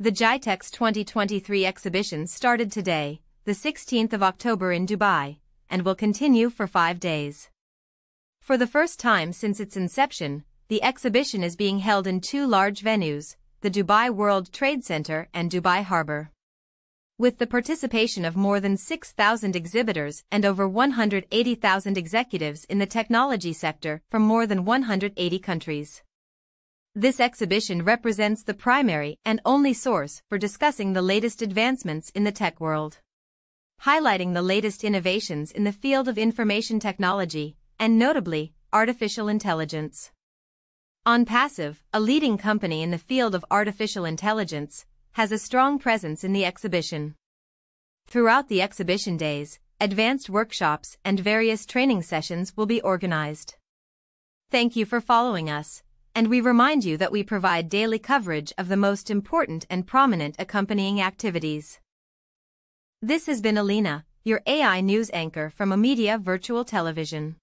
The GITEX 2023 exhibition started today, the 16th of October in Dubai, and will continue for five days. For the first time since its inception, the exhibition is being held in two large venues, the Dubai World Trade Center and Dubai Harbor. With the participation of more than 6,000 exhibitors and over 180,000 executives in the technology sector from more than 180 countries. This exhibition represents the primary and only source for discussing the latest advancements in the tech world. Highlighting the latest innovations in the field of information technology, and notably, artificial intelligence. ONPASSIVE, a leading company in the field of artificial intelligence, has a strong presence in the exhibition. Throughout the exhibition days, advanced workshops and various training sessions will be organized. Thank you for following us, and we remind you that we provide daily coverage of the most important and prominent accompanying activities. This has been Olina, your AI news anchor from Omedia Virtual Television.